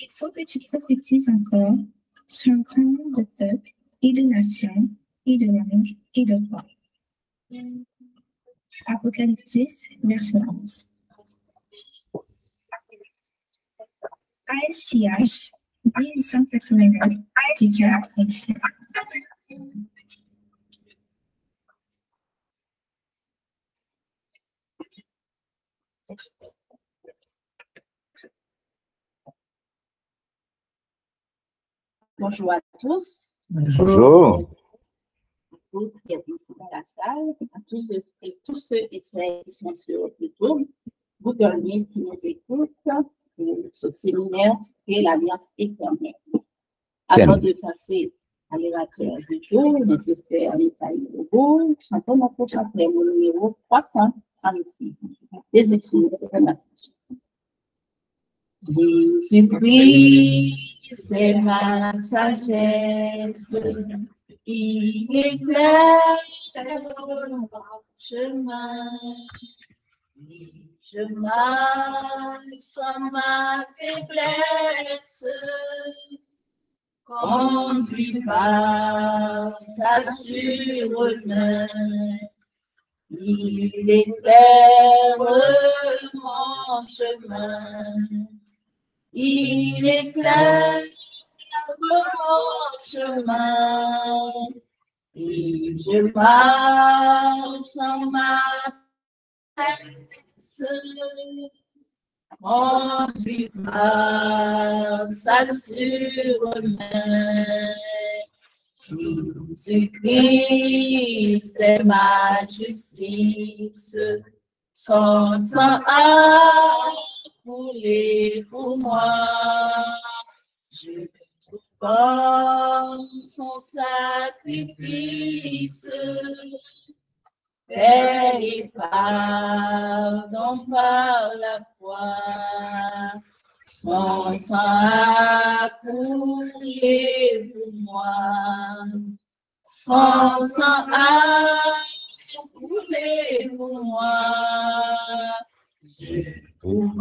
Il faut que tu prophétises encore sur un grand nombre de peuples et de nations et de langues et de rois. Apocalypse verset 11. ASCH 1889 du 4 Bonjour à tous. Bonjour. Vous qui êtes ici dans la salle, à tous ceux, et tous ceux et celles qui sont sur YouTube, Google Meet qui nous écoutent, ce séminaire et l'Alliance éternelle. Avant de passer à l'orateur du jour, notre frère Michael Lobo, chantons notre chanteur au numéro 336. Jésus-Christ, c'est un message. Jésus-Christ, c'est ma sagesse, il éclaire mon chemin. Je marche sans ma faiblesse, conduit par sa sûre main. Il éclaire mon chemin. Il éclaire mon chemin. Et je marche sans ma conduit par sa surmain. Jésus-Christ est ma justice, son sang a coulé pour moi. Je trouve comme son sacrifice Paix et pardon par la foi. Son sang a coulé pour moi. Son sang a coulé pour moi. Je trouve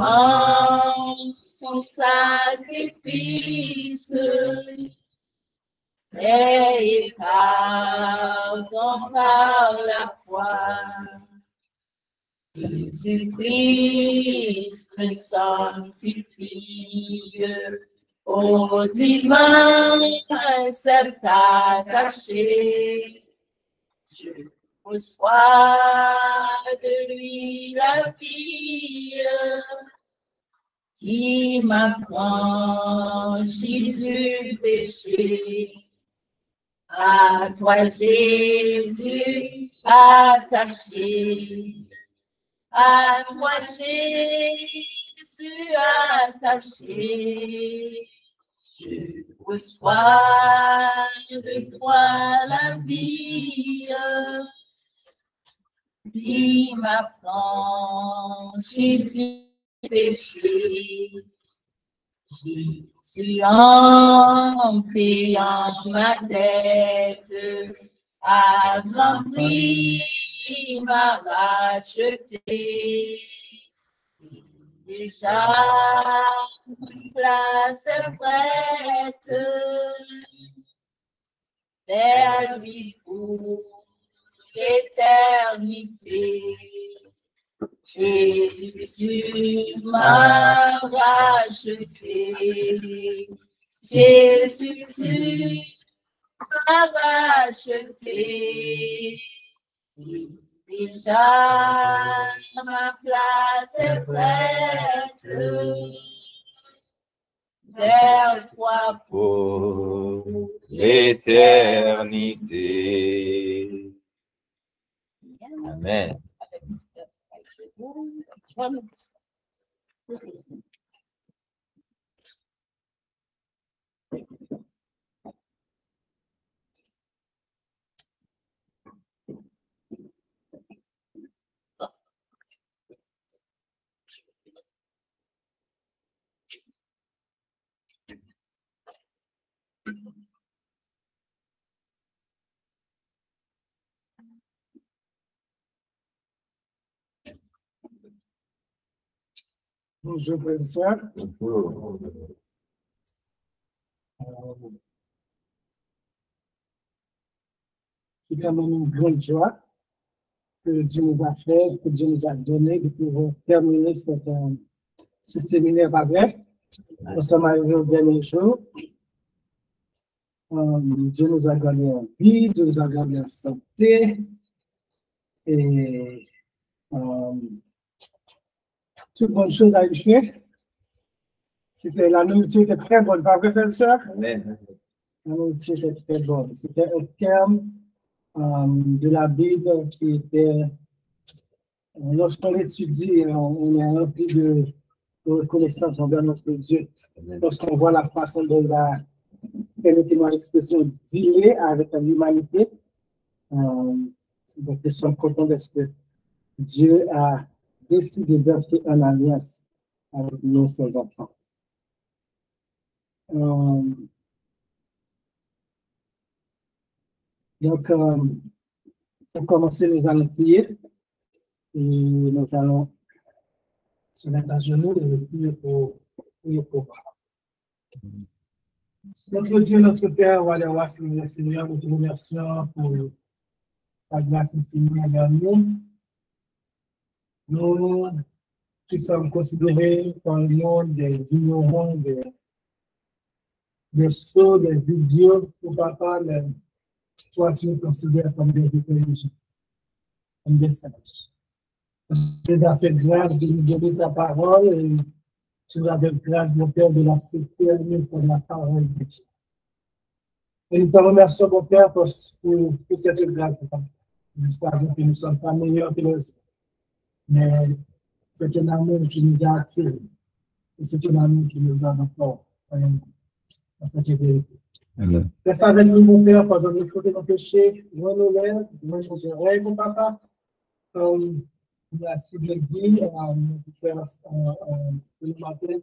son sacrifice et pardon par la foi. Jésus-Christ me sanctifie, au divin seul attaché. Je reçois de lui la vie qui m'affranchit du péché. À toi, Jésus, attaché. À toi, Jésus, attaché. Je reçois de toi la vie qui m'affranchit du péché. Jésus en ma dette, a grand prix m'a racheté. Déjà, une place prête vers lui pour l'éternité. Jésus m'a racheté. Jésus m'a racheté. Déjà ma place est prête vers toi pour l'éternité. Amen. one, one. Bonjour, frères. Bonjour. C'est même une grande joie que Dieu nous a fait, que Dieu nous a donné de pouvoir terminer cette, euh, ce séminaire avec. Nous sommes arrivés au dernier jour. Euh, Dieu nous a gardé en vie, Dieu nous a gardé en santé. Et euh, toute bonne chose faite. C'était la nourriture était très bonne, pas vrai? Amen. La nourriture était très bonne. C'était un terme euh, de la Bible qui était, euh, lorsqu'on l'étudie, on, est rempli de, de reconnaissance envers notre Dieu. Lorsqu'on voit la façon dont il a, permettez-moi l'expression, dealé avec l'humanité, euh, donc nous sommes contents de ce que Dieu a décidé d'entrer en alliance avec nous, ses enfants. Euh, donc, euh, pour commencer, nous allons prier et nous allons se mettre à genoux et prier pour, prier pour notre Dieu, notre Père, Seigneur, Seigneur, nous te remercions pour ta grâce infinie envers nous. Nous qui sommes considérés par le monde des ignorants, des, des sots, des idiots, pour papa, mais toi tu nous considères comme des intelligents, comme des sages. Tu nous as fait grâce de nous donner ta parole et tu nous as fait grâce, mon Père, de la s'éterniser pour la parole de Dieu. Et nous te remercions, mon Père, pour, pour, cette grâce. papa. Nous savons que nous ne sommes pas meilleurs que les autres, mais c'est un amour qui nous a attirés. Et c'est un amour qui nous donne encore dans cette vérité. Reste avec nous, mon Père, pendant nous fautes et nos péchés. Loin nos lèvres, loin nos oreilles, mon papa. Comme dit, euh, nos conférences, euh, euh, le matin,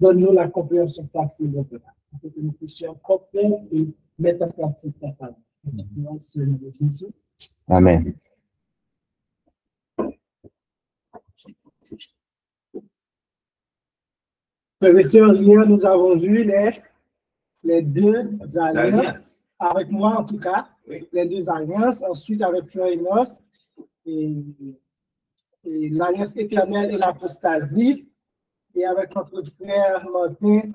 donne-nous la compréhension facile, mon Père. Afin que nous puissions comprendre et mettre en pratique ta parole. Merci, de Jésus. Amen. Frères et sœurs, hier, nous avons vu les, les deux alliances, avec moi en tout cas, Oui. les deux alliances, ensuite avec Fleur et et, l'alliance éternelle et l'apostasie, et avec notre frère Martin,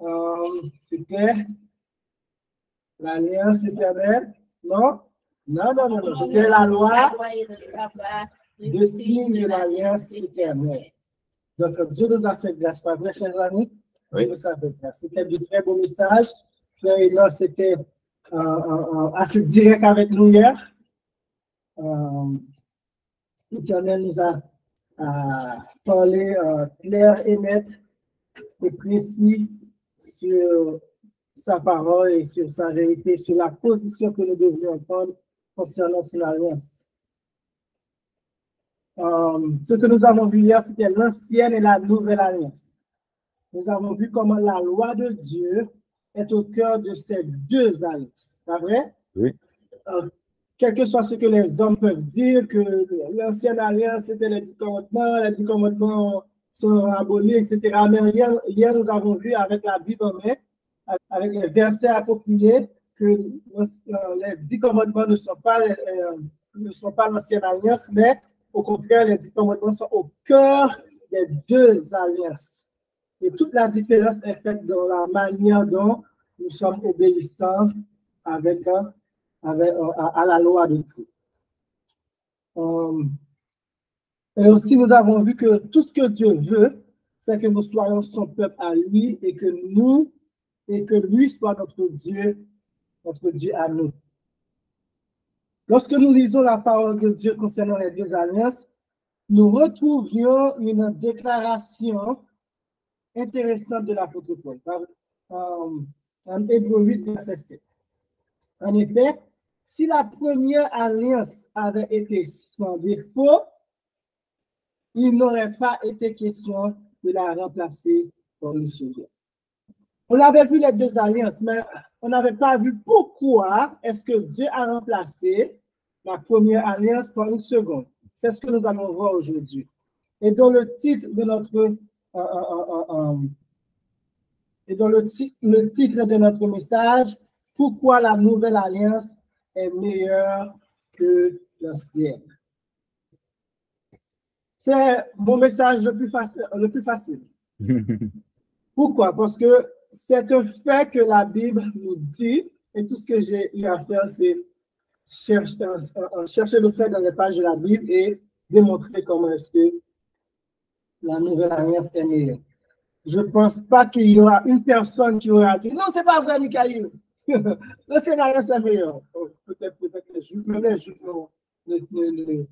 euh, c'était l'alliance éternelle, non? Non, non, non, non, c'était la loi. Et le sabbat, de signe de l'alliance éternelle. Donc, Dieu nous a fait grâce, pas vrai, chers amis? Oui. Dieu nous a fait grâce. C'était du très beau message. Frère et là, c'était euh, euh, euh, assez direct avec nous hier. Euh, L'Éternel nous a, a parlé euh, clair et net et précis sur sa parole et sur sa vérité, sur la position que nous devrions prendre concernant son Euh, ce que nous avons vu hier, c'était l'ancienne et la nouvelle alliance. Nous avons vu comment la loi de Dieu est au cœur de ces deux alliances. Pas vrai? Oui. Euh, quel que soit ce que les hommes peuvent dire, que l'ancienne alliance, c'était les dix commandements, les dix commandements sont abolis, etc. Mais hier, hier, nous avons vu avec la Bible en main, avec les versets appropriés, que euh, les dix commandements ne sont pas, euh, ne sont pas l'ancienne alliance, mais au contraire, les commandements sont au cœur des deux alliances. Et toute la différence est faite dans la manière dont nous sommes obéissants avec, euh, à la loi de Dieu. Euh, et aussi, nous avons vu que tout ce que Dieu veut, c'est que nous soyons son peuple à lui et que nous, et que lui soit notre Dieu, notre Dieu à nous. Lorsque nous lisons la parole de Dieu concernant les deux alliances, nous retrouvions une déclaration intéressante de l'apôtre Paul. Euh, en Hébreu 8, verset 7. En effet, si la première alliance avait été sans défaut, il n'aurait pas été question de la remplacer par une seconde. On avait vu les deux alliances, mais on n'avait pas vu pourquoi est-ce que Dieu a remplacé la première alliance par une seconde. C'est ce que nous allons voir aujourd'hui. Et dans le titre de notre euh, euh, euh, et dans le, ti- le titre de notre message, Pourquoi la nouvelle alliance est meilleure que l'ancienne. C'est mon message le plus facile. Le plus facile. Pourquoi? Parce que c'est un fait que la Bible nous dit, et tout ce que j'ai eu à faire, c'est chercher, euh, euh, chercher le fait dans les pages de la Bible et démontrer comment est-ce que la nouvelle alliance est meilleure. Je ne pense pas qu'il y aura une personne qui aura dit non, c'est pas vrai, Michael. L'ancienne alliance est meilleure. Oh, Peut-être, les juifs, même les juifs non, ne, ne,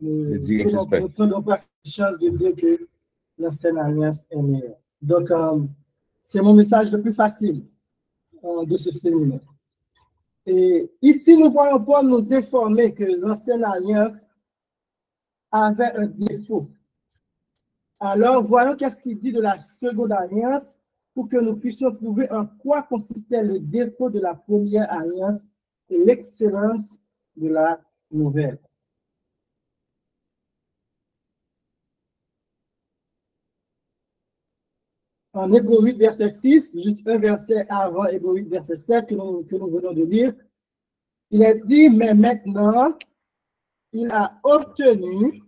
ne, pas cette chance de dire que l'ancienne alliance est meilleure. Donc, euh, c'est mon message le plus facile euh, de ce séminaire. Et ici, nous voyons Paul nous informer que l'ancienne alliance avait un défaut. Alors, voyons qu'est-ce qu'il dit de la seconde alliance pour que nous puissions trouver en quoi consistait le défaut de la première alliance et l'excellence de la nouvelle. En Hébreu 8, verset 6, juste un verset avant Hébreu 8, verset 7 que nous, venons de lire, il est dit, mais maintenant, il a obtenu,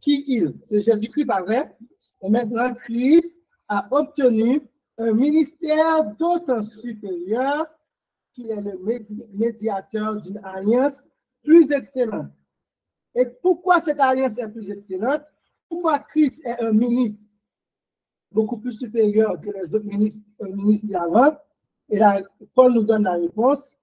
qui il. C'est Jésus-Christ, pas vrai? Et maintenant, Christ a obtenu un ministère d'autant supérieur qu'il est le médi- médiateur d'une alliance plus excellente. Et pourquoi cette alliance est plus excellente? Pourquoi Christ est un ministre beaucoup plus supérieur que les autres ministres, euh, ministres d'avant Et là, Paul nous donne la réponse.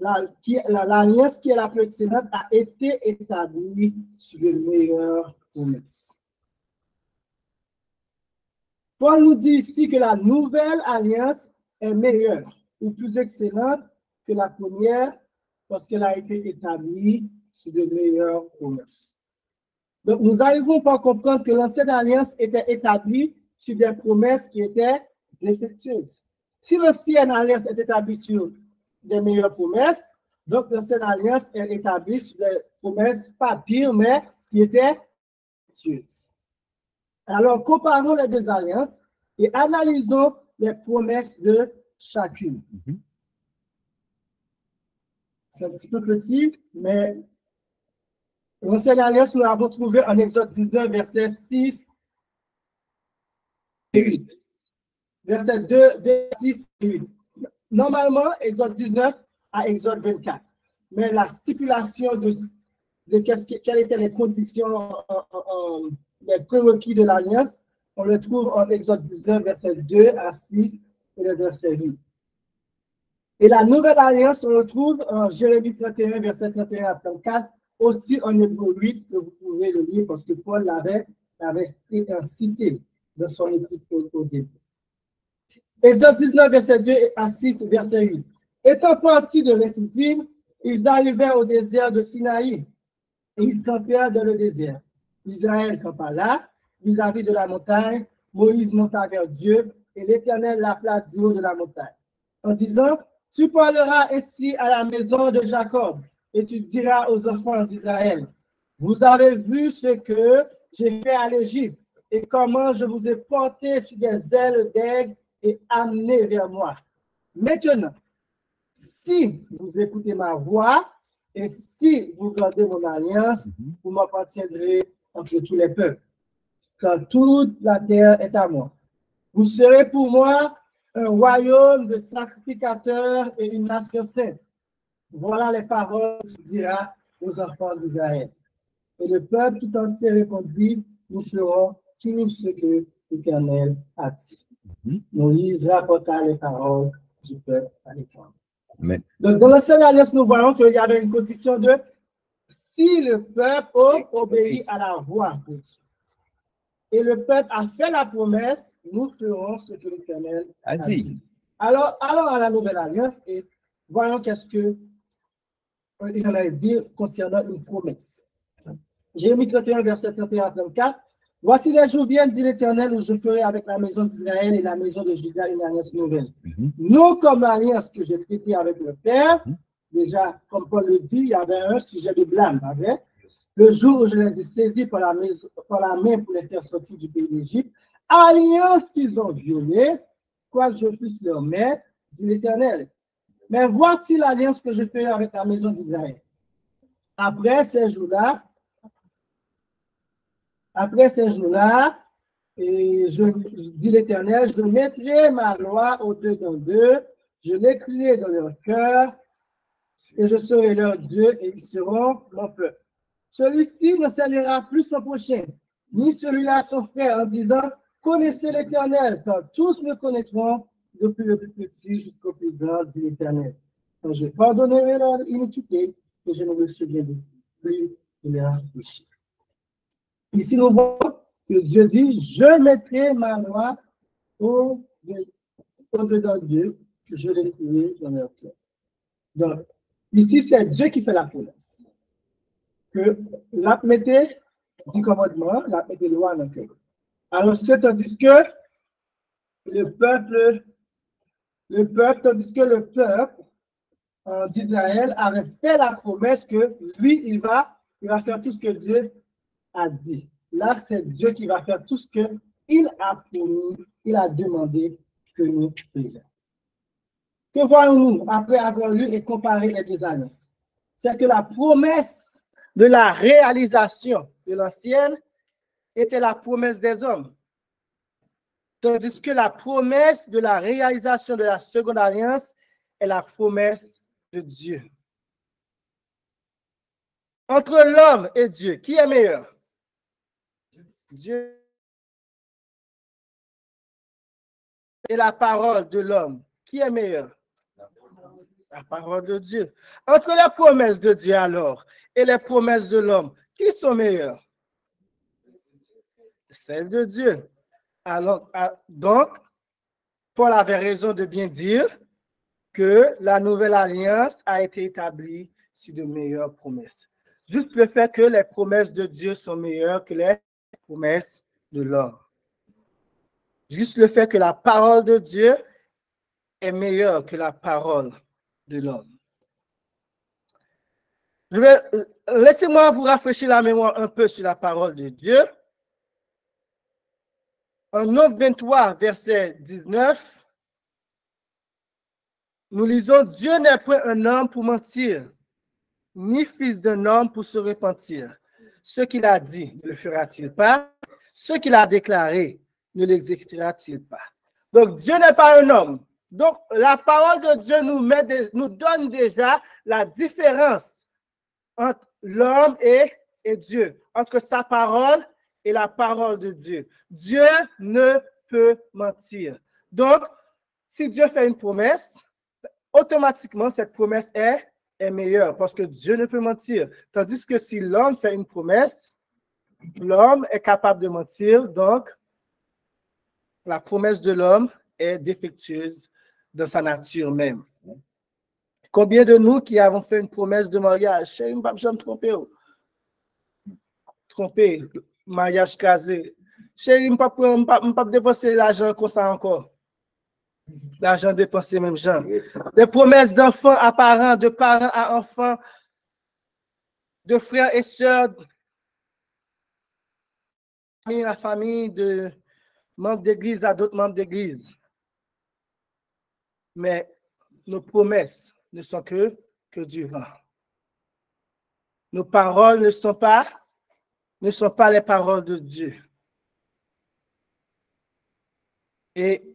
L'alliance qui est la plus excellente a été établie sur le meilleur promesse. Paul nous dit ici que la nouvelle alliance est meilleure ou plus excellente que la première parce qu'elle a été établie sur de meilleures promesses. Donc, nous arrivons par comprendre que l'ancienne alliance était établie sur des promesses qui étaient défectueuses. Si l'ancienne alliance est établie sur des meilleures promesses, donc l'ancienne alliance est établie sur des promesses pas pires, mais qui étaient défectueuses. Alors, comparons les deux alliances et analysons les promesses de chacune. Mhm. C'est un petit peu petit, mais l'ancienne alliance, nous l'avons trouvé en Exode 19, verset 6 et 8. Verset 2, 2, 6 et 8. Normalement, Exode 19 à Exode 24. Mais la stipulation de, quelles étaient les conditions, les prérequis de l'alliance, on le trouve en Exode 19, verset 2 à 6 et le verset 8. Et la nouvelle alliance, on le trouve en Jérémie 31, verset 31 à 34, aussi en Hébreu 8, que vous pouvez le lire parce que Paul l'avait cité dans son aux Hébreux. Exode 19, verset 2 à 6, verset 8. Étant partis de Rephidim, ils arrivèrent au désert de Sinaï et ils campèrent dans le désert. Israël campa là, vis-à-vis de la montagne. Moïse monta vers Dieu et l'Éternel l'appela du haut de la montagne en disant, tu parleras ainsi à la maison de Jacob et tu diras aux enfants d'Israël, vous avez vu ce que j'ai fait à l'Égypte et comment je vous ai porté sur des ailes d'aigle et amené vers moi. Maintenant, si vous écoutez ma voix et si vous gardez mon alliance, Mhm. vous m'appartiendrez entre tous les peuples, car toute la terre est à moi. Vous serez pour moi un royaume de sacrificateurs et une nation sainte. Voilà les paroles que tu diras aux enfants d'Israël. Et le peuple tout entier répondit, nous ferons tout ce que l'Éternel a dit. Mhm. Moïse rapporta les paroles du peuple à l'Éternel. Donc, dans l'ancienne alliance, nous voyons qu'il y avait une condition de si le peuple obéit à la voix de Dieu. Et le peuple a fait la promesse, nous ferons ce que l'Éternel A dit. alors, allons à la nouvelle alliance et voyons qu'est-ce que euh, il en a dit concernant une promesse. Jérémie 31, verset 31 à 34. Voici les jours viennent, dit l'Éternel, où je ferai avec la maison d'Israël et la maison de Juda une alliance nouvelle. Mhm. Non comme l'alliance que j'ai traitée avec le Père. Mhm. Déjà, comme Paul le dit, il y avait un sujet de blâme, vrai? Le jour où je les ai saisis par la, maison- par la main pour les faire sortir du pays d'Égypte, alliance qu'ils ont violée, quoique je fusse leur maître, dit l'Éternel. Mais voici l'alliance que je fais avec la maison d'Israël. Après ces jours-là, après ces jours-là, et je dis l'Éternel, je mettrai ma loi au-dedans d'eux, je l'écrirai dans leur cœur, et je serai leur Dieu, et ils seront mon peuple. Celui-ci ne saluera plus son prochain, ni celui-là son frère, en disant, connaissez l'Éternel, car tous me connaîtront, depuis le plus petit jusqu'au plus grand, dit l'Éternel. Quand je pardonnerai leur iniquité, et je ne me souviendrai plus de leur péché. Ici, nous voyons que Dieu dit, je mettrai ma loi au-dedans d'eux, je l'écrirai dans leur cœur. Donc, ici, c'est Dieu qui fait la promesse. Que la mettez du commandement, la mettez loi dans le cœur. Alors, c'est tandis que le peuple, le peuple, tandis que le peuple d'Israël avait fait la promesse que lui, il va, il va faire tout ce que Dieu a dit. Là, c'est Dieu qui va faire tout ce qu'il a promis, il a demandé que nous faisions. Que voyons-nous après avoir lu et comparé les deux annonces? C'est que la promesse de la réalisation de l'ancienne était la promesse des hommes. Tandis que la promesse de la réalisation de la seconde alliance est la promesse de Dieu. Entre l'homme et Dieu, qui est meilleur? Dieu et la parole de l'homme, qui est meilleur? La parole de Dieu. Entre les promesses de Dieu alors et les promesses de l'homme, qui sont meilleures? Celles de Dieu. Alors, donc, Paul avait raison de bien dire que la nouvelle alliance a été établie sur de meilleures promesses. Juste le fait que les promesses de Dieu sont meilleures que les promesses de l'homme. Juste le fait que la parole de Dieu est meilleure que la parole de l'homme. Laissez-moi vous rafraîchir la mémoire un peu sur la parole de Dieu. En Nombre 23, verset 19, nous lisons, Dieu n'est point un homme pour mentir, ni fils d'un homme pour se repentir. Ce qu'il a dit, ne le fera-t-il pas? Ce qu'il a déclaré, ne l'exécutera-t-il pas? Donc, Dieu n'est pas un homme. Donc, la parole de Dieu nous, donne déjà la différence entre l'homme et, et Dieu, entre sa parole et la parole de Dieu. Dieu ne peut mentir. Donc, si Dieu fait une promesse, automatiquement, cette promesse est, est meilleure parce que Dieu ne peut mentir. Tandis que si l'homme fait une promesse, l'homme est capable de mentir, donc la promesse de l'homme est défectueuse dans sa nature même. Combien de nous qui avons fait une promesse de mariage? Je ne vais me tromper. Tromper, mariage casé. Chérie, je ne pas dépenser l'argent comme ça encore. L'argent dépensé, même gens. Des promesses d'enfants à parents, de parents à enfants, de frères et sœurs, la famille, de membres d'église à d'autres membres d'église. Mais nos promesses ne sont que, que du vent. Nos paroles ne sont pas, ne sont pas les paroles de Dieu. Et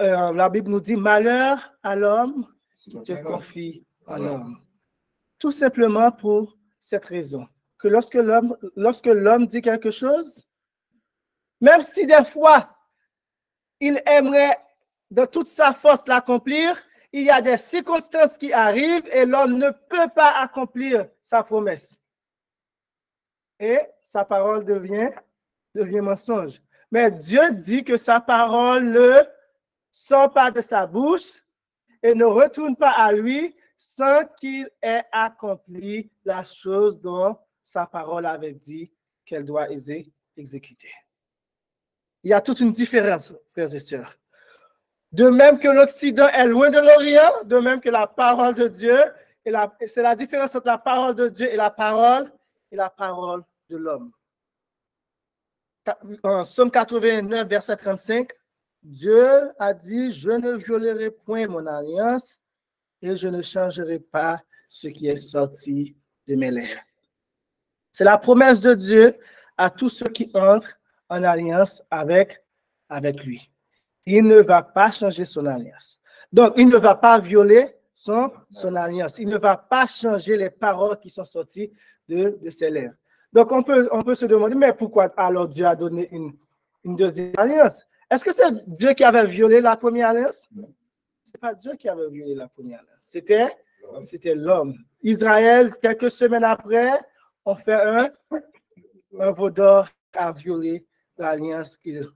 la Bible nous dit malheur à l'homme si tu confies à l'homme. Tout simplement pour cette raison, que lorsque l'homme lorsque l'homme dit quelque chose, même si des fois il aimerait de toute sa force l'accomplir, il y a des circonstances qui arrivent et l'homme ne peut pas accomplir sa promesse. Et sa parole devient, devient mensonge. Mais Dieu dit que sa parole ne sort pas de sa bouche et ne retourne pas à lui sans qu'il ait accompli la chose dont sa parole avait dit qu'elle doit exécuter. Il y a toute une différence, frères et sœurs. De même que l'Occident est loin de l'Orient, de même que la parole de Dieu, c'est la différence entre la parole de Dieu et la parole et la parole de l'homme. en Somme 89, verset 35, Dieu a dit, je ne violerai point mon alliance et je ne changerai pas ce qui est sorti de mes lèvres. C'est la promesse de Dieu à tous ceux qui entrent en alliance avec, lui. Il ne va pas changer son alliance. Donc, il ne va pas violer son, alliance. Il ne va pas changer les paroles qui sont sorties de, de ses lèvres. Donc, on peut, on peut se demander, mais pourquoi alors Dieu a donné une, une deuxième alliance? Est-ce que c'est Dieu qui avait violé la première alliance? Ce n'est pas Dieu qui avait violé la première alliance. C'était, l'homme. Israël, quelques semaines après, on fait un, un vaudor a violé l'alliance que,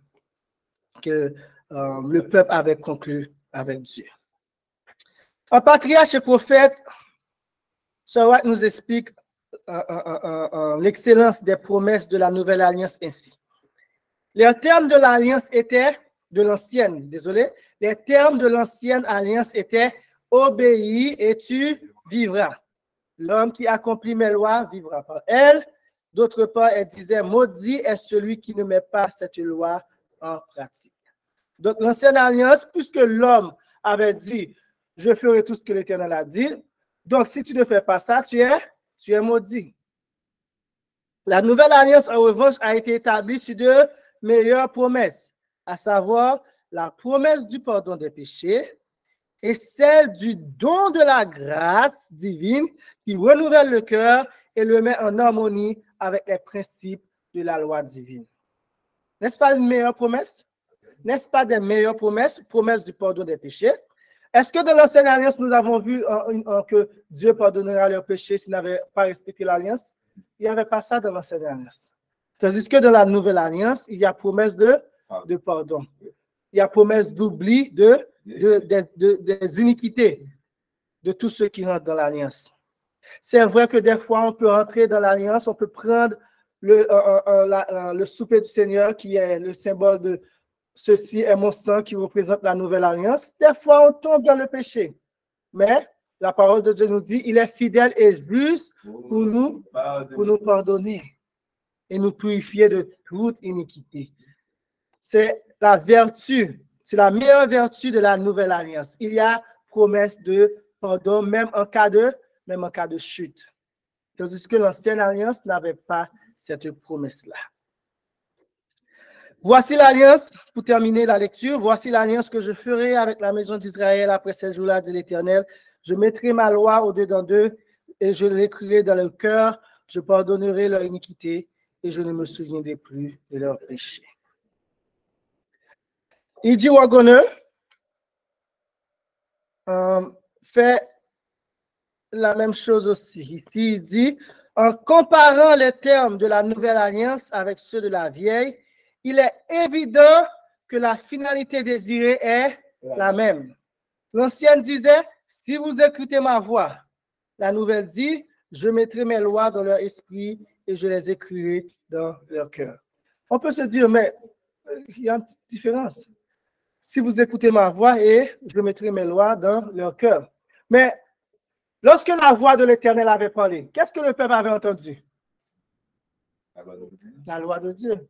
que euh, le peuple avait conclue avec Dieu. Un patriarche et prophète, Sawat nous explique euh, euh, l'excellence des promesses de la nouvelle alliance ainsi. Les termes de l'alliance étaient, de l'ancienne, désolé, les termes de l'ancienne alliance étaient obéis et tu vivras. L'homme qui accomplit mes lois vivra par elles. D'autre part, elle disait, maudit est celui qui ne met pas cette loi en pratique. Donc, l'ancienne alliance, puisque l'homme avait dit, je ferai tout ce que l'Éternel a dit, donc si tu ne fais pas ça, tu es, tu es maudit. La nouvelle alliance, en revanche, a été établie sur deux meilleures promesses, à savoir la promesse du pardon des péchés et celle du don de la grâce divine qui renouvelle le cœur et le met en harmonie avec les principes de la loi divine. N'est-ce pas une meilleure promesse? N'est-ce pas des meilleures promesses? Promesse du pardon des péchés? Est-ce que dans l'ancienne alliance, nous avons vu que Dieu pardonnera leurs péchés s'ils n'avaient pas respecté l'alliance? Il n'y avait pas ça dans l'ancienne alliance. Tandis que dans la nouvelle alliance, il y a promesse de, de pardon. Il y a promesse d'oubli de, des iniquités de tous ceux qui rentrent dans l'alliance. C'est vrai que des fois, on peut rentrer dans l'alliance, on peut prendre le, le souper du Seigneur qui est le symbole de ceci est mon sang qui représente la nouvelle alliance. Des fois, on tombe dans le péché. Mais la parole de Dieu nous dit, il est fidèle et juste pour nous, pour nous pardonner et nous purifier de toute iniquité. C'est la vertu c'est la meilleure vertu de la nouvelle alliance. Il y a promesse de pardon, même en cas de, même en cas de chute. Tandis que l'ancienne alliance n'avait pas cette promesse-là. Voici l'alliance, pour terminer la lecture, voici l'alliance que je ferai avec la maison d'Israël après ces jours-là, dit l'Éternel. Je mettrai ma loi au-dedans d'eux et je l'écrirai dans leur cœur. Je pardonnerai leur iniquité et je ne me souviendrai plus de leurs péchés. E.G. Wagoner euh, fait la même chose aussi. Ici, il dit, en comparant les termes de la nouvelle alliance avec ceux de la vieille, il est évident que la finalité désirée est la même. L'ancienne disait, si vous écoutez ma voix, la nouvelle dit, je mettrai mes lois dans leur esprit et je les écrirai dans leur cœur. On peut se dire, mais il y a une petite différence si vous écoutez ma voix et je mettrai mes lois dans leur cœur. Mais lorsque la voix de l'Éternel avait parlé, qu'est-ce que le peuple avait entendu? La loi de Dieu.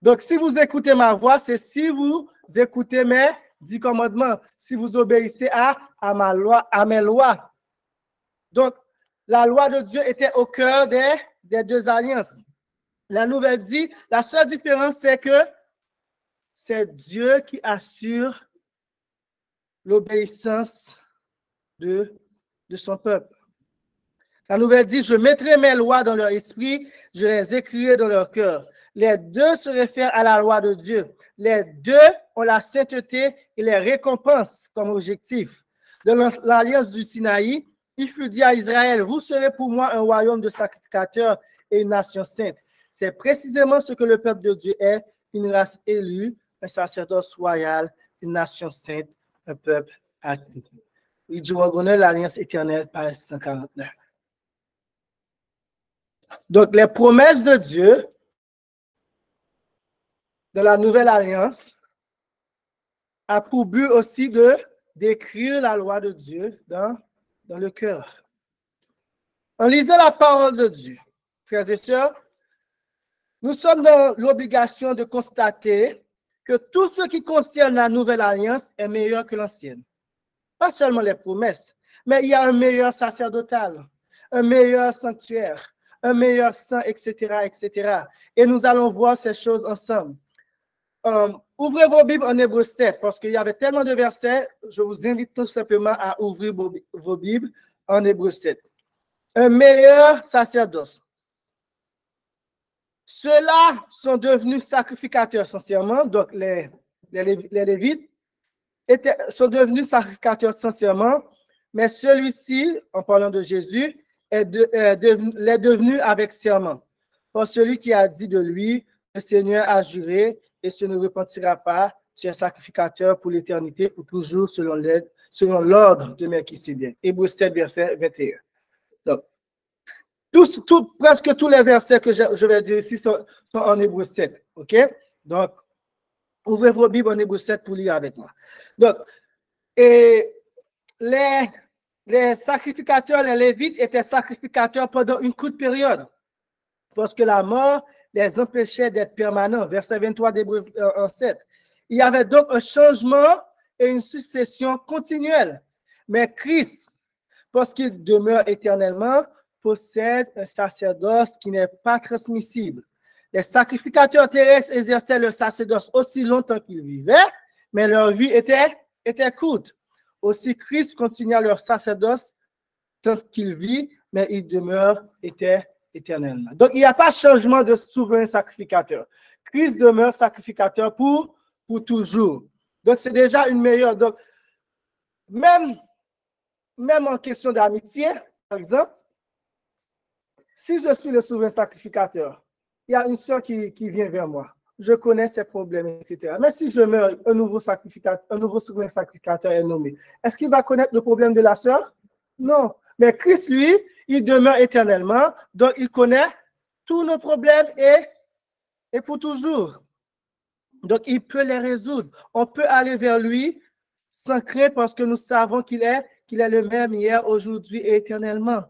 Donc, si vous écoutez ma voix, c'est si vous écoutez mes dix commandements, si vous obéissez à, à, ma loi, à mes lois. Donc, la loi de Dieu était au cœur des, des deux alliances. La nouvelle dit, la seule différence, c'est que c'est Dieu qui assure l'obéissance de, de son peuple. La nouvelle dit, je mettrai mes lois dans leur esprit, je les écrirai dans leur cœur. Les deux se réfèrent à la loi de Dieu. Les deux ont la sainteté et les récompenses comme objectif. Dans l'alliance du Sinaï, il fut dit à Israël, vous serez pour moi un royaume de sacrificateurs et une nation sainte. C'est précisément ce que le peuple de Dieu est, une race élue, un sacerdoce royal, une nation sainte, un peuple actif. Il dit l'Alliance éternelle, page 149. Donc, les promesses de Dieu de la nouvelle alliance a pour but aussi de d'écrire la loi de Dieu dans, dans le cœur. En lisant la parole de Dieu, frères et sœurs, nous sommes dans l'obligation de constater que tout ce qui concerne la nouvelle alliance est meilleur que l'ancienne. Pas seulement les promesses, mais il y a un meilleur sacerdotal, un meilleur sanctuaire, un meilleur sang, etc., etc. Et nous allons voir ces choses ensemble. Euh, ouvrez vos Bibles en Hébreu 7 parce qu'il y avait tellement de versets. Je vous invite tout simplement à ouvrir vos, Bibles en Hébreu 7. Un meilleur sacerdoce. Ceux-là sont devenus sacrificateurs sincèrement, donc les, les, les Lévites sont devenus sacrificateurs sincèrement, mais celui-ci, en parlant de Jésus, est, de, est, devenu, est devenu avec serment. Pour celui qui a dit de lui, le Seigneur a juré et se ne repentira pas, tu es sacrificateur pour l'éternité, pour toujours, selon l'ordre selon de Melchisedec. Hébreu 7, verset 21. Donc, tous, tout, presque tous les versets que je, vais dire ici sont, en Hébreu 7. OK? Donc, ouvrez vos Bibles en Hébreu 7 pour lire avec moi. Donc, et les sacrificateurs, les Lévites étaient sacrificateurs pendant une courte période. Parce que la mort les empêchait d'être permanents. Verset 23 d'Hébreu 7. Il y avait donc un changement et une succession continuelle. Mais Christ, parce qu'il demeure éternellement, possède un sacerdoce qui n'est pas transmissible. Les sacrificateurs terrestres exerçaient le sacerdoce aussi longtemps qu'ils vivaient, mais leur vie était, était courte. Aussi, Christ continua leur sacerdoce tant qu'il vit, mais il demeure était éternellement. Donc, il n'y a pas changement de souverain sacrificateur. Christ demeure sacrificateur pour, pour toujours. Donc, c'est déjà une meilleure. Donc, même, même en question d'amitié, par exemple, si je suis le souverain sacrificateur, il y a une soeur qui, qui vient vers moi. Je connais ses problèmes, etc. Mais si je meurs, un nouveau sacrificateur, un nouveau souverain sacrificateur est nommé. Est-ce qu'il va connaître le problème de la soeur? Non. Mais Christ, lui, il demeure éternellement, donc il connaît tous nos problèmes et, et pour toujours. Donc, il peut les résoudre. On peut aller vers lui sans crainte parce que nous savons qu'il est, est le même hier, aujourd'hui et éternellement.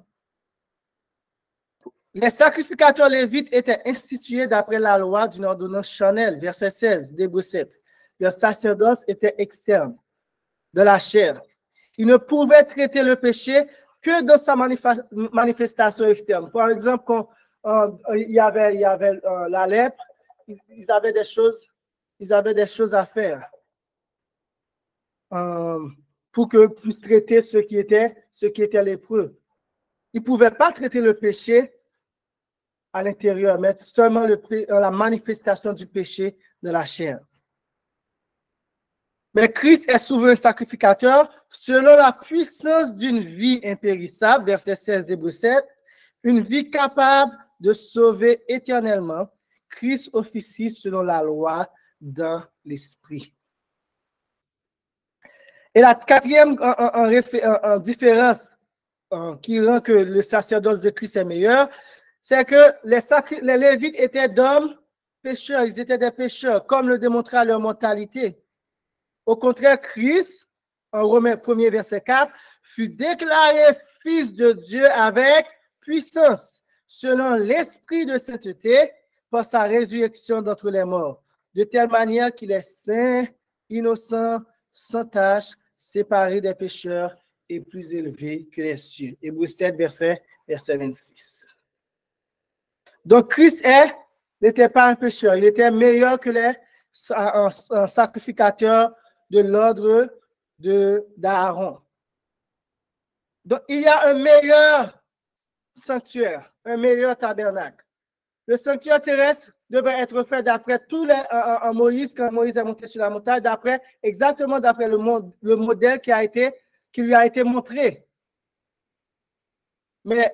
Les sacrificateurs lévites étaient institués d'après la loi d'une ordonnance Chanel, verset 16 d'Hébreu 7. Le sacerdoce était externe, de la chair. Il ne pouvait traiter le péché que dans sa manifestation externe. Par exemple, quand euh, il y avait, il y avait euh, la lèpre, ils, avaient des choses, ils avaient des choses à faire euh, pour que puissent traiter ce qui était, ce qui était lépreux. Ils ne pouvaient pas traiter le péché à l'intérieur, mais seulement le, la manifestation du péché de la chair. Mais Christ est souverain sacrificateur selon la puissance d'une vie impérissable, verset 16 de 7, une vie capable de sauver éternellement. Christ officie selon la loi dans l'esprit. Et la quatrième en, en, en, différence qui rend que le sacerdoce de Christ est meilleur, c'est que les, les Lévites étaient d'hommes pécheurs, ils étaient des pécheurs, comme le démontrait leur mortalité. Au contraire, Christ, en Romains 1er verset 4, fut déclaré fils de Dieu avec puissance, selon l'esprit de sainteté, par sa résurrection d'entre les morts, de telle manière qu'il est saint, innocent, sans tache, séparé des pécheurs et plus élevé que les cieux. Hébreu 7, verset, verset 26. Donc, Christ n'était pas un pécheur, il était meilleur que les un sacrificateur de l'ordre d'Aaron. Donc, il y a un meilleur sanctuaire, un meilleur tabernacle. Le sanctuaire terrestre devait être fait d'après tous les en, Moïse, quand Moïse est monté sur la montagne, d'après exactement d'après le, le modèle qui a été qui lui a été montré. Mais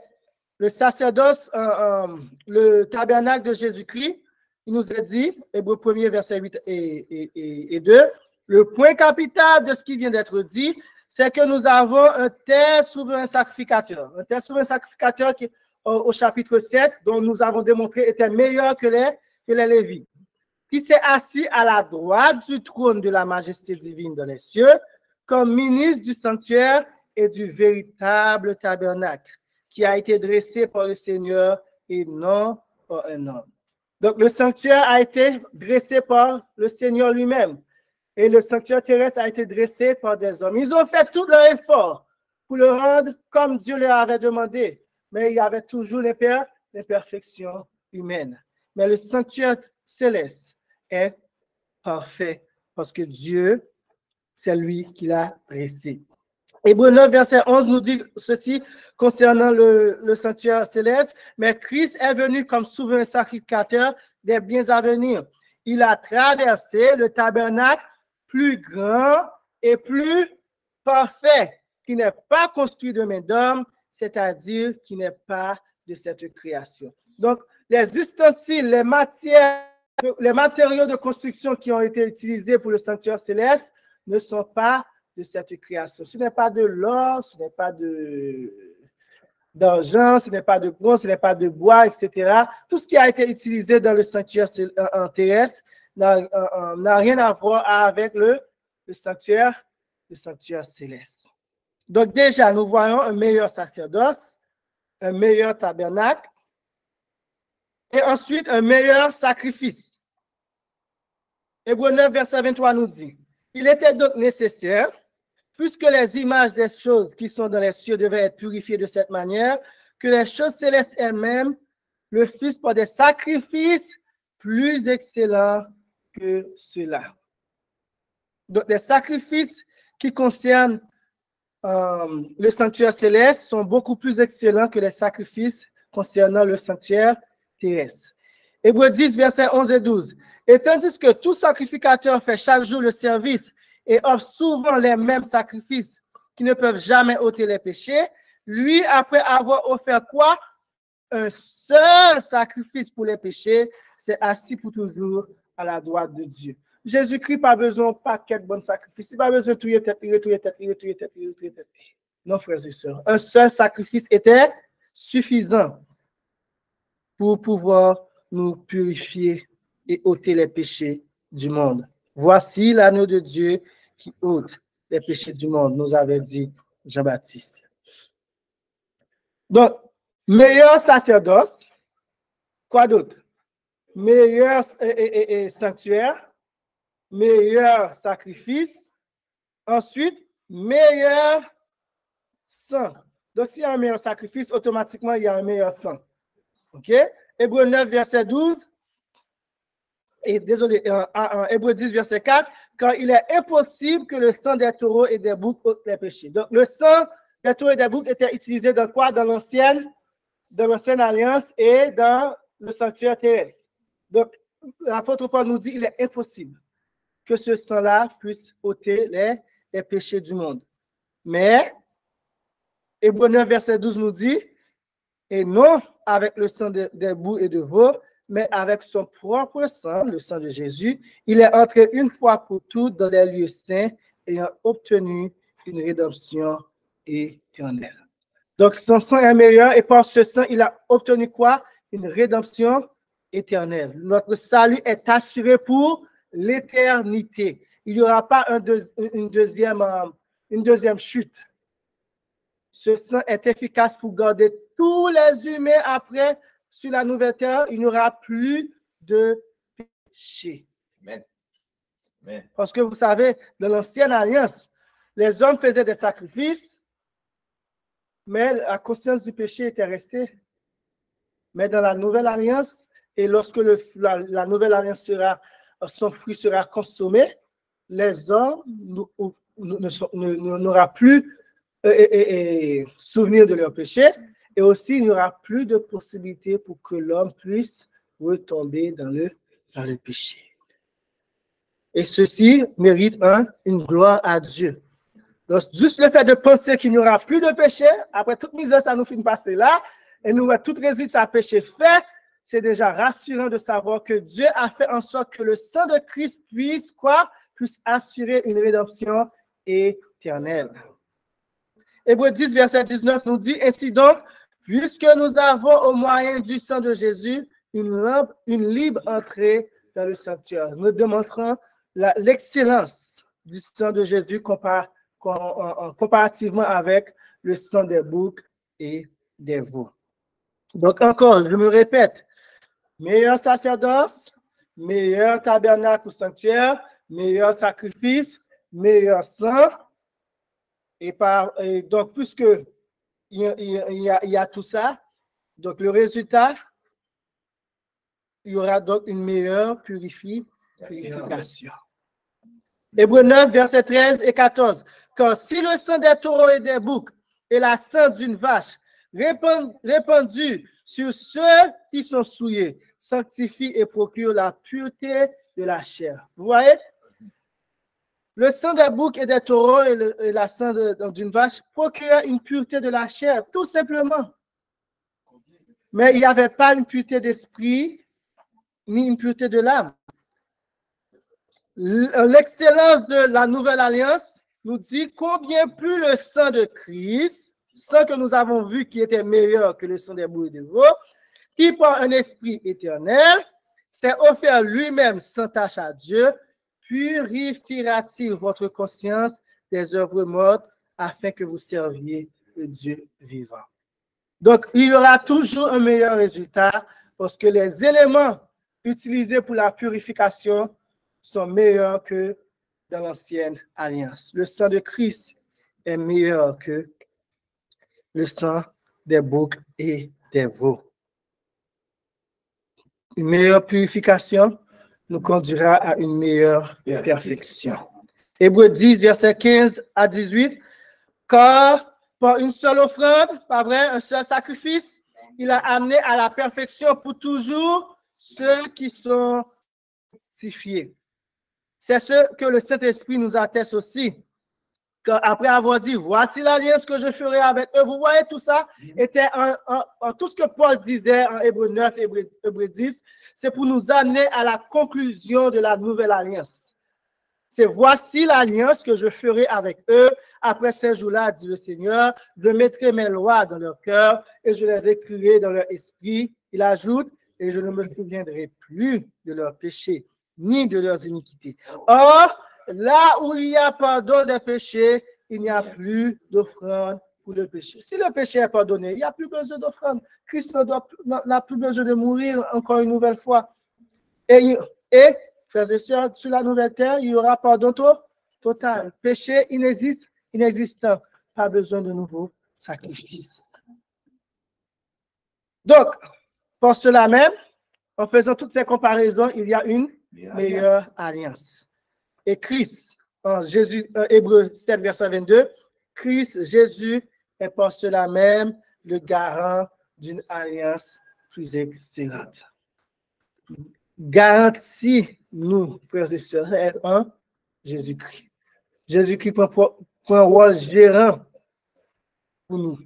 le sacerdoce, euh, euh, le tabernacle de Jésus-Christ, il nous a dit, Hébreu 1er, verset 8 et, et, et 2, le point capital de ce qui vient d'être dit, c'est que nous avons un tel souverain sacrificateur, un tel souverain sacrificateur qui, au, au, chapitre 7, dont nous avons démontré était meilleur que les, que qui s'est assis à la droite du trône de la majesté divine dans les cieux, comme ministre du sanctuaire et du véritable tabernacle, qui a été dressé par le Seigneur et non par un homme. Donc, le sanctuaire a été dressé par le Seigneur lui-même. Et le sanctuaire terrestre a été dressé par des hommes. Ils ont fait tout leur effort pour le rendre comme Dieu leur avait demandé. Mais il y avait toujours l'imperfection humaine. Mais le sanctuaire céleste est parfait parce que Dieu, c'est lui qui l'a dressé. Hébreu 9, verset 11 nous dit ceci concernant le, le, sanctuaire céleste. Mais Christ est venu comme souverain sacrificateur des biens à venir. Il a traversé le tabernacle plus grand et plus parfait, qui n'est pas construit de main d'homme, c'est-à-dire qui n'est pas de cette création. Donc, les ustensiles, les matières, les matériaux de construction qui ont été utilisés pour le sanctuaire céleste ne sont pas de cette création. Ce n'est pas de l'or, ce n'est pas de d'argent, ce n'est pas de bronze, ce n'est pas de bois, etc. Tout ce qui a été utilisé dans le sanctuaire terrestre n'a rien à voir avec le, le sanctuaire, le sanctuaire céleste. Donc déjà, nous voyons un meilleur sacerdoce, un meilleur tabernacle, et ensuite un meilleur sacrifice. Hébreu 9, verset 23 nous dit, il était donc nécessaire puisque les images des choses qui sont dans les cieux devaient être purifiées de cette manière, que les choses célestes elles-mêmes le fils par des sacrifices plus excellents que cela. Donc, les sacrifices qui concernent euh, le sanctuaire céleste sont beaucoup plus excellents que les sacrifices concernant le sanctuaire terrestre. Hébreu 10, versets 11 et 12. Et tandis que tout sacrificateur fait chaque jour le service et offre souvent les mêmes sacrifices qui ne peuvent jamais ôter les péchés, lui, après avoir offert quoi? Un seul sacrifice pour les péchés, c'est assis pour toujours à la droite de Dieu. Jésus-Christ n'a pas besoin de paquet de bons sacrifices. Il n'a pas besoin de tout tête, tout tête, tout tête, tout tête. Non, frères et sœurs. Un seul sacrifice était suffisant pour pouvoir nous purifier et ôter les péchés du monde. Voici l'agneau de Dieu qui ôte les péchés du monde, nous avait dit Jean-Baptiste. Donc, meilleur sacerdoce, quoi d'autre? Meilleur sanctuaire, meilleur sacrifice, ensuite, meilleur sang. Donc, s'il y a un meilleur sacrifice, automatiquement, il y a un meilleur sang. OK? Hébreu 9, verset 12. Et désolé, Hébreu 10, verset 4, car il est impossible que le sang des taureaux et des boucs les péchés. Donc, le sang des taureaux et des boucs était utilisé dans quoi? Dans l'ancienne, dans l'ancienne alliance et dans le sanctuaire terrestre. Donc, l'apôtre Paul nous dit qu'il est impossible que ce sang-là puisse ôter les, péchés du monde. Mais, Hébreu 9, verset 12 nous dit, et non avec le sang des de boucs et de veaux, mais avec son propre sang, le sang de Jésus, il est entré une fois pour toutes dans les lieux saints ayant obtenu une rédemption éternelle. Donc, son sang est meilleur et par ce sang, il a obtenu quoi? Une rédemption éternelle. Notre salut est assuré pour l'éternité. Il n'y aura pas un une, deuxième, euh, une deuxième chute. Ce sang est efficace pour garder tous les humains après sur la nouvelle terre, il n'y aura plus de péché. Amen. Parce que vous savez, dans l'ancienne alliance, les hommes faisaient des sacrifices, mais la conscience du péché était restée. Mais dans la nouvelle alliance, et lorsque la, nouvelle alliance sera, son fruit sera consommé, les hommes n'auront plus euh, souvenir de leur péché, et aussi, il n'y aura plus de possibilité pour que l'homme puisse retomber dans le, dans le péché. Et ceci mérite une gloire à Dieu. Juste le fait de penser qu'il n'y aura plus de péché, après toute misère, ça nous fait passer là, et nous voit tout résultat péché fait, c'est déjà rassurant de savoir que Dieu a fait en sorte que le sang de Christ puisse, quoi, puisse assurer une rédemption éternelle. Hébreu 10, verset 19 nous dit, ainsi donc, puisque nous avons au moyen du sang de Jésus une, une libre entrée dans le sanctuaire. Nous démontrons l'excellence du sang de Jésus comparativement avec le sang des boucs et des veaux. Donc encore, je me répète, meilleur sacerdoce, meilleur tabernacle ou sanctuaire, meilleur sacrifice, meilleur sang. Et, par, et donc, puisque il y, a, y y a tout ça, donc le résultat, il y aura donc une meilleure purifi- purification. Hébreu 9, versets 13 et 14. Car si le sang des taureaux et des boucs et la sang d'une vache répand- répandu sur ceux qui sont souillés sanctifie et procure la pureté de la chair. Vous voyez? Le sang des boucs et des taureaux et, le- la sang d'une vache procure une pureté de la chair, tout simplement. Mais il n'y avait pas une pureté d'esprit ni une pureté de l'âme. L- L'excellence de la nouvelle alliance nous dit combien plus le sang de Christ, sang que nous avons vu qui était meilleur que le sang des boucs et des veaux, qui par un esprit éternel s'est offert lui-même sans tâche à Dieu, purifiera-t-il votre conscience des œuvres mortes afin que vous serviez le Dieu vivant. Donc, il y aura toujours un meilleur résultat parce que les éléments utilisés pour la purification sont meilleurs que dans l'ancienne alliance. Le sang de Christ est meilleur que le sang des boucs et des veaux. Une meilleure purification nous conduira à une meilleure perfection. Hébreu 10, verset 15 à 18. Car par une seule offrande, pas un seul sacrifice, il a amené à la perfection pour toujours ceux qui sont sanctifiés. C'est ce que le Saint-Esprit nous atteste aussi. Après avoir dit, voici l'alliance que je ferai avec eux, vous voyez tout ça? Était en, en- en- tout ce que Paul disait en Hébreu 9, Hébreu, Hébreu 10, c'est pour nous amener à la conclusion de la nouvelle alliance. C'est voici l'alliance que je ferai avec eux après ces jours-là, dit le Seigneur. Je mettrai mes lois dans leur cœur et je les écrirai dans leur esprit. Il ajoute, et je ne me souviendrai plus de leurs péchés ni de leurs iniquités. Or, là où il y a pardon des péchés, il n'y a plus d'offrande pour le péché. Si le péché est pardonné, il n'y a plus besoin d'offrande. Christ n'a plus besoin de mourir encore une nouvelle fois. Et, et, frères et sœurs, sur la nouvelle terre, il y aura pardon to- total. Péché inexiste, inexistant. Pas besoin de nouveaux sacrifices. Donc, pour cela même, en faisant toutes ces comparaisons, il y a une meilleure alliance. Et Christ, en Jésus, en Hébreu 7, verset 22, Christ, Jésus, est par cela même le garant d'une alliance plus excellente. Garantis-nous, frères et sœurs, en Jésus-Christ. Jésus-Christ prend, prend un rôle gérant pour nous.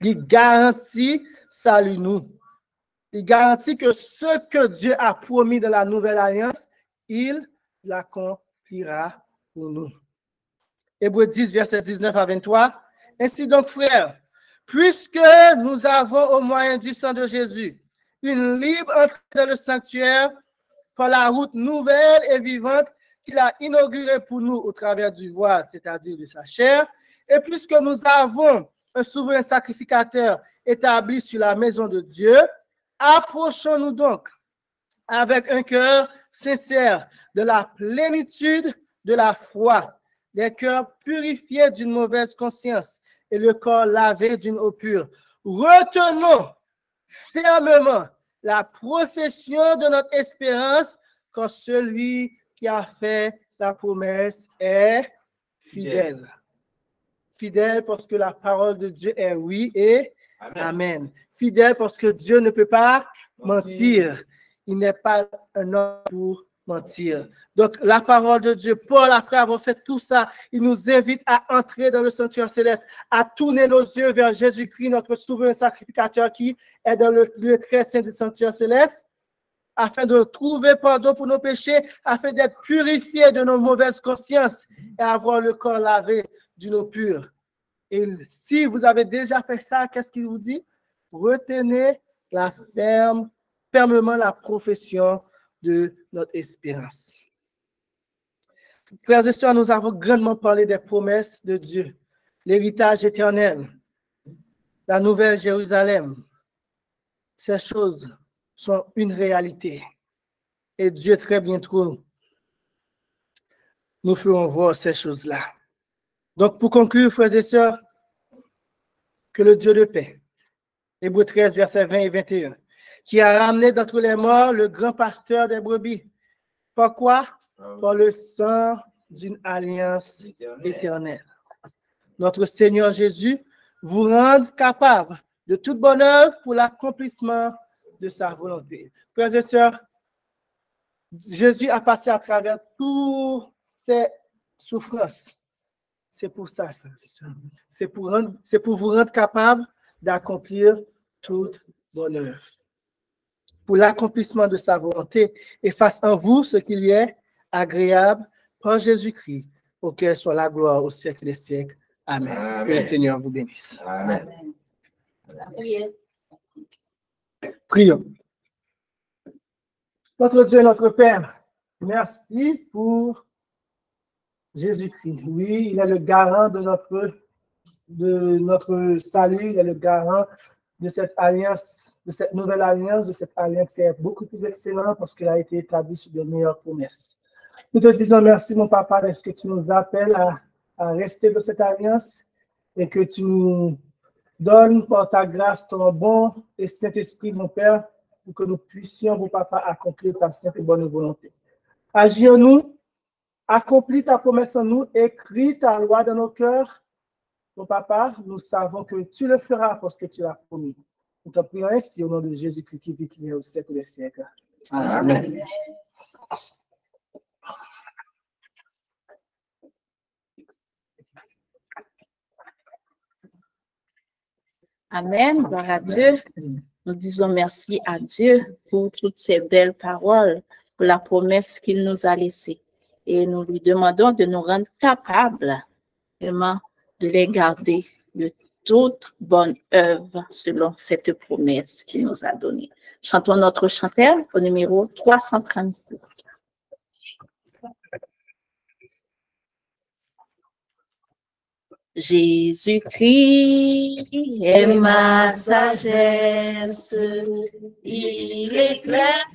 Il garantit salut nous. Il garantit que ce que Dieu a promis dans la nouvelle alliance, il l'accomplira pour nous. Hébreu 10, verset 19 à 23. Ainsi donc, frères, puisque nous avons au moyen du sang de Jésus une libre entrée dans le sanctuaire par la route nouvelle et vivante qu'il a inaugurée pour nous au travers du voile, c'est-à-dire de sa chair, et puisque nous avons un souverain sacrificateur établi sur la maison de Dieu, approchons-nous donc avec un cœur sincère de la plénitude de la foi, des cœurs purifiés d'une mauvaise conscience et le corps lavé d'une eau pure. Retenons fermement la profession de notre espérance, car celui qui a fait la promesse est fidèle. Fidèle parce que la parole de Dieu est oui et Amen. Fidèle parce que Dieu ne peut pas mentir. Il n'est pas un homme pour mentir. Donc, la parole de Dieu, Paul, après avoir fait tout ça, il nous invite à entrer dans le sanctuaire céleste, à tourner nos yeux vers Jésus-Christ, notre souverain sacrificateur qui est dans le lieu très saint du sanctuaire céleste, afin de trouver pardon pour nos péchés, afin d'être purifiés de nos mauvaises consciences et avoir le corps lavé d'une eau pure. Et si vous avez déjà fait ça, qu'est-ce qu'il vous dit? Retenez la ferme, fermement la profession de notre espérance. Frères et sœurs, nous avons grandement parlé des promesses de Dieu, l'héritage éternel, la nouvelle Jérusalem. Ces choses sont une réalité. Et Dieu très bientôt nous ferons voir ces choses-là. Donc, pour conclure, frères et sœurs, que le Dieu de paix, Hébreu 13, versets 20 et 21, qui a ramené d'entre les morts le grand pasteur des brebis. Par quoi? Par le sang d'une alliance éternelle. Notre Seigneur Jésus vous rende capable de toute bonne œuvre pour l'accomplissement de sa volonté. Frères et sœurs, Jésus a passé à travers toutes ces souffrances. C'est pour ça, frères et sœurs. C'est pour, rendre- pour vous rendre capable d'accomplir toute bonne œuvre. Pour l'accomplissement de sa volonté et fasse en vous ce qui lui est agréable par Jésus-Christ, auquel soit la gloire au siècle des siècles. Amen. Amen. Que le Seigneur vous bénisse. Amen. Prions. Notre Dieu, notre Père, merci pour Jésus-Christ. Oui, il est le garant de notre, de notre salut, il est le garant de cette alliance, de cette nouvelle alliance, de cette alliance qui est beaucoup plus excellente parce qu'elle a été établie sur de meilleures promesses. Nous te disons merci, mon papa, est-ce que tu nous appelles à, à rester dans cette alliance et que tu nous donnes par ta grâce ton bon et Saint-Esprit, mon Père, pour que nous puissions, mon papa, accomplir ta sainte et bonne volonté. Agis en nous, accomplis ta promesse en nous, écris ta loi dans nos cœurs. Mon papa, nous savons que tu le feras parce que tu l'as promis. Nous t'en prions ainsi au nom de Jésus-Christ qui vit, qui est au siècle des siècles. Amen. Amen. Gloire à Dieu. Nous disons merci à Dieu pour toutes ces belles paroles, pour la promesse qu'il nous a laissée. Et nous lui demandons de nous rendre capables vraiment de les garder de toute bonne œuvre selon cette promesse qu'il nous a donnée. Chantons notre chanteur au numéro 336. Jésus-Christ est ma sagesse, il éclaire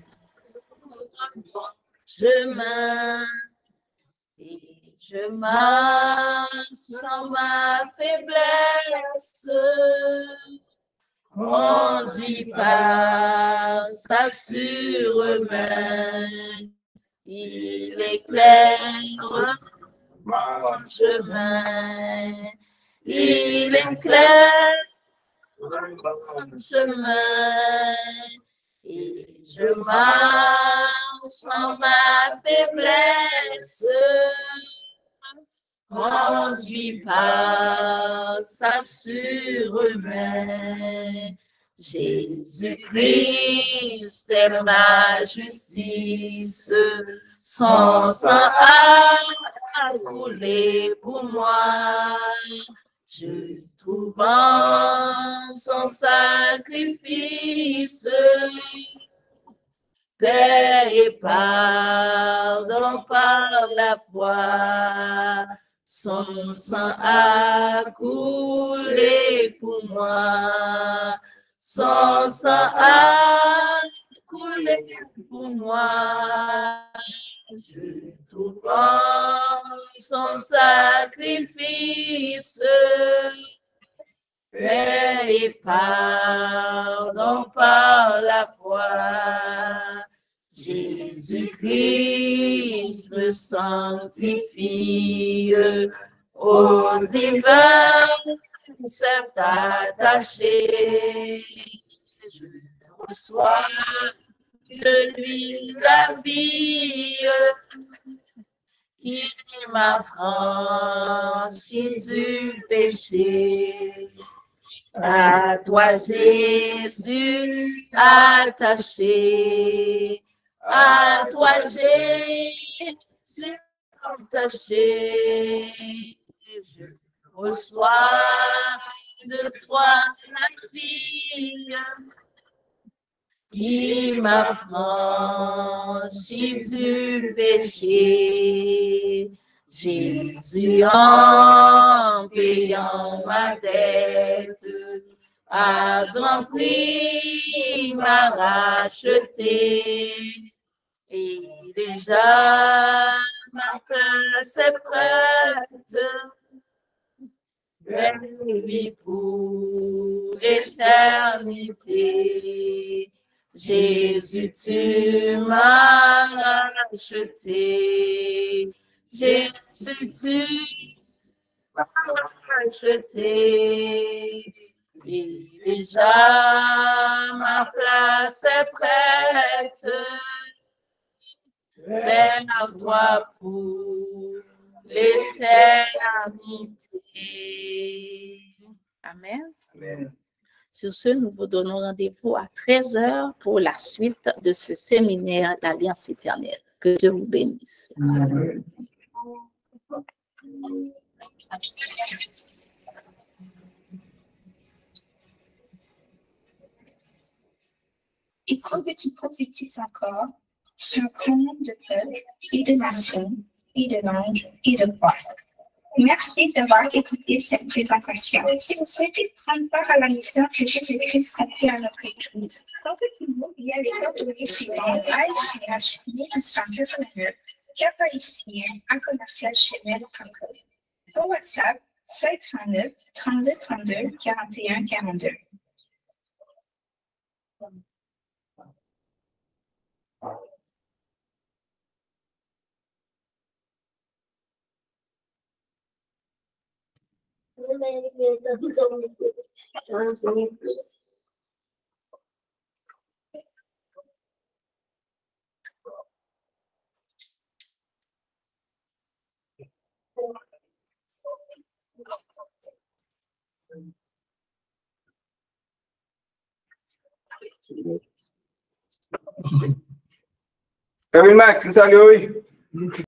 mon chemin je marche sans ma faiblesse, conduit par sa sûre main, il éclaire mon chemin. Il éclaire mon chemin je marche sans ma faiblesse, conduit par sa sûre main. Jésus-Christ est ma justice, son sang a coulé pour moi. Je trouve en son sacrifice paix et pardon par la foi. Son sang a coulé pour moi. Son sang a coulé pour moi. Je trouve son sacrifice paix et pardon par la foi. Jésus-Christ me sanctifie au divin concept attaché. Je reçois de lui la vie qui m'a franchi du péché. À toi, Jésus, attaché. À toi, Jésus, attaché. Je reçois de toi la vie qui m'a franchi du péché. Jésus, en payant ma dette, à grand prix m'a racheté. Et déjà, ma place est prête. Lui pour l'éternité. Jésus, tu m'as racheté. Jésus, tu m'as racheté. Et déjà, ma place est prête vers toi pour l'éternité. Amen. Amen. Sur ce, nous vous donnons rendez-vous à 13h pour la suite de ce séminaire l'Alliance éternelle. Que Dieu vous bénisse. Et que tu prophétises encore? Sur nombre de peuples et de nations et de langues et de rois. Merci d'avoir écouté cette présentation. Si vous souhaitez prendre part à la mission que Jésus-Christ a fait à notre Église, contactez-nous via les coordonnées suivantes AICH 1189 caphaïtien à commercialgmail.com. Pour WhatsApp 509 32 32 41 42. Kevin Max, salut, oui.